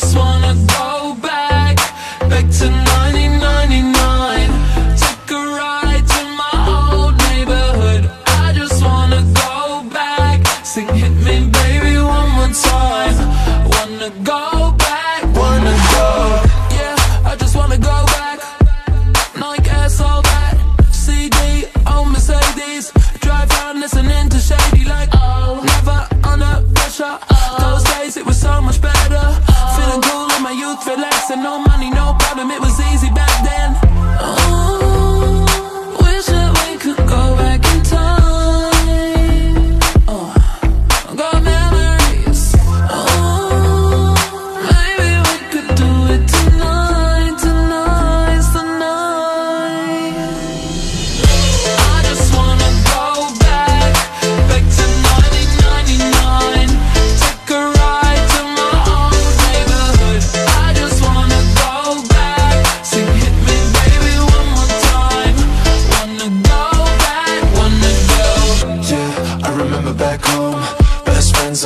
just wanna go back, back to 1999. Take a ride to my old neighborhood. I just wanna go back, sing hit me, baby, one more time. Wanna go It was easy back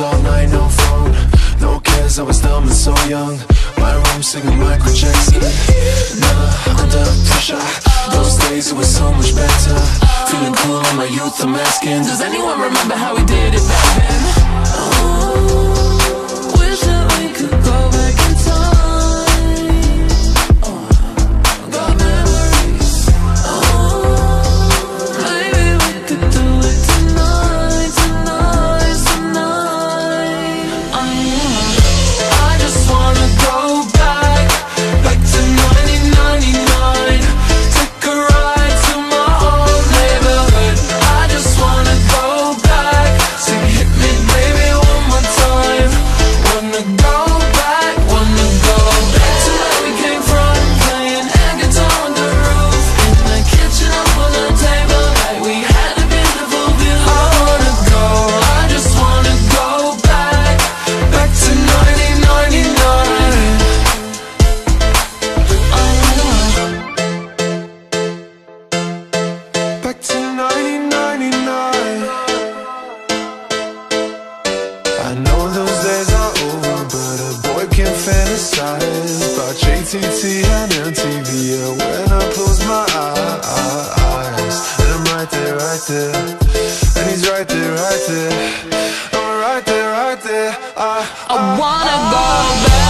all night, no phone. No cares, I was dumb and so young. My room singing Michael Jackson. Nah, under pressure. Those days it was so much better. Feeling cool in my youth, I'm asking Does anyone remember how we did my JTT and MTV And when I close my eyes And I'm right there, right there And he's right there, right there. I'm right there, right there. I, I, I wanna go back.